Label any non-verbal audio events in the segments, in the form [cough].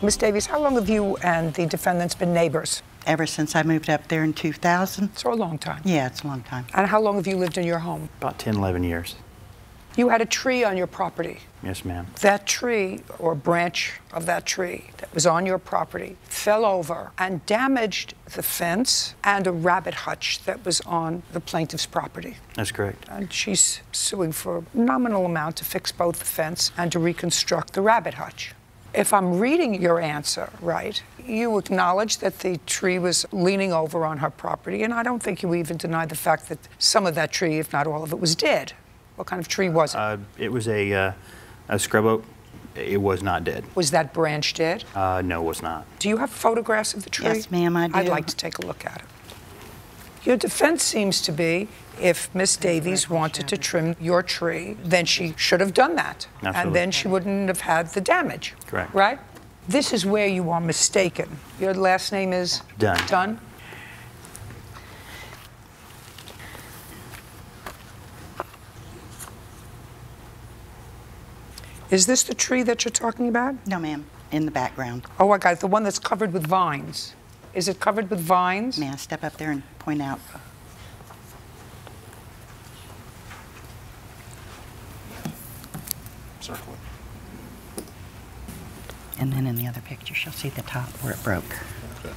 Miss Davies, how long have you and the defendants been neighbors? Ever since I moved up there in 2000. So a long time. Yeah, it's a long time. And how long have you lived in your home? About 10, 11 years. You had a tree on your property. Yes, ma'am. That tree or branch of that tree that was on your property fell over and damaged the fence and a rabbit hutch that was on the plaintiff's property. That's correct. And she's suing for a nominal amount to fix both the fence and to reconstruct the rabbit hutch. If I'm reading your answer right, you acknowledge that the tree was leaning over on her property, and I don't think you even deny the fact that some of that tree, if not all of it, was dead. What kind of tree was it? Uh, it was a, uh, a scrub oak. It was not dead. was that branch dead? Uh, no, it was not. Do you have photographs of the tree? Yes, ma'am, I do. I'd like to take a look at it. Your defense seems to be if Miss Davies wanted to trim your tree, then she should have done that. And then she wouldn't have had the damage. Correct. Right? This is where you are mistaken. Your last name is? Dunn. Dunn? Is this the tree that you're talking about? No, ma'am. In the background. Oh, I got it. The one that's covered with vines. Is it covered with vines? May I step up there and point out? Circle it. And then in the other picture, she'll see the top where it broke. Okay.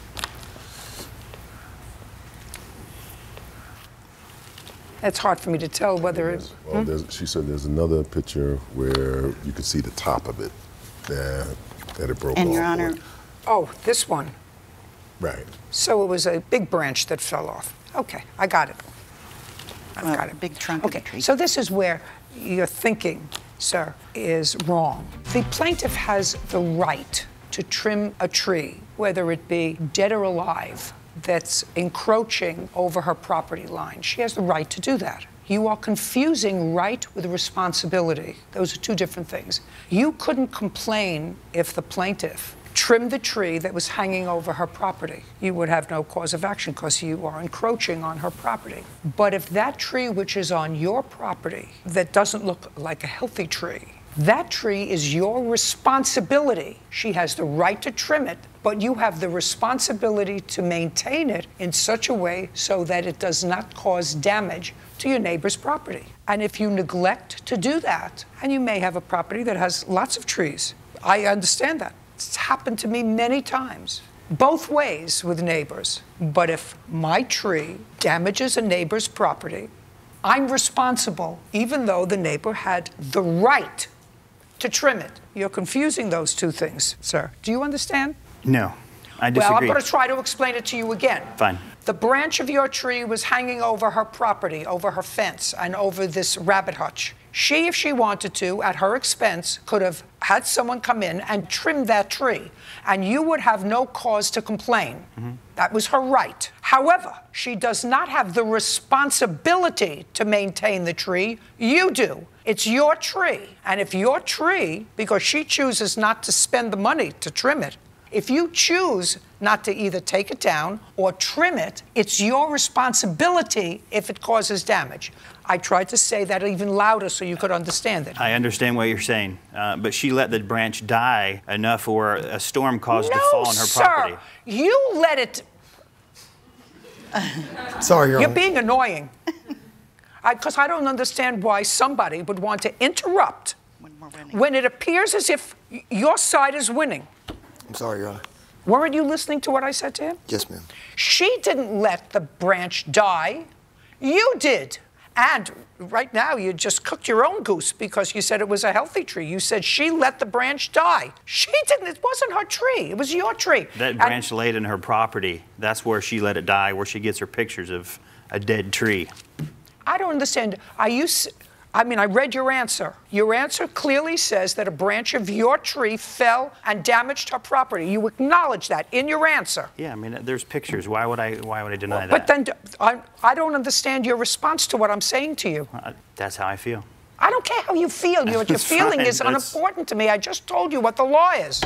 It's hard for me to tell whether it. Hmm? Well, there's, she said there's another picture where you can see the top of it that, that it broke And. Your Honor, Oh, this one. Right. So it was a big branch that fell off. Okay, I got it. I've Well, got it. big trunk of okay. the tree. So this is where your thinking, sir, is wrong. The plaintiff has the right to trim a tree, whether it be dead or alive, that's encroaching over her property line. She has the right to do that. You are confusing right with responsibility. Those are two different things. You couldn't complain if the plaintiff trimmed the tree that was hanging over her property. You would have no cause of action because you are encroaching on her property. But if that tree, which is on your property, that doesn't look like a healthy tree, that tree is your responsibility. She has the right to trim it, but you have the responsibility to maintain it in such a way so that it does not cause damage to your neighbor's property. And if you neglect to do that, and you may have a property that has lots of trees, I understand that. It's happened to me many times, both ways with neighbors. But if my tree damages a neighbor's property, I'm responsible, even though the neighbor had the right to trim it. You're confusing those two things, sir. Do you understand? No, I disagree. Well, I'm going to try to explain it to you again. Fine. The branch of your tree was hanging over her property, over her fence, and over this rabbit hutch. She, if she wanted to, at her expense, could have had someone come in and trim that tree, and you would have no cause to complain. Mm-hmm. That was her right. However, she does not have the responsibility to maintain the tree. You do. It's your tree. And if your tree, because she chooses not to spend the money to trim it, if you choose not to either take it down or trim it, it's your responsibility if it causes damage. I tried to say that even louder so you could understand it. I understand what you're saying, uh, but she let the branch die enough where a storm caused no, to fall on her sir. property. You let it. [laughs] Sorry, Your You're being annoying. Because I, don't understand why somebody would want to interrupt when we're running. when it appears as if your side is winning. I'm sorry, Your Honor. Weren't you listening to what I said to him? Yes, ma'am. She didn't let the branch die. You did. And right now, you just cooked your own goose because you said it was a healthy tree. You said she let the branch die. She didn't. It wasn't her tree. It was your tree. That And- branch laid in her property. That's where she let it die, where she gets her pictures of a dead tree. I don't understand. Are you? I mean, I read your answer. Your answer clearly says that a branch of your tree fell and damaged her property. You acknowledge that in your answer. Yeah, I mean, there's pictures. Why would I? Why would I deny that? But then I don't understand your response to what I'm saying to you. Uh, that's how I feel. I don't care how you feel. [laughs] Your, you're feeling fine. is unimportant to me. I just told you what the law is.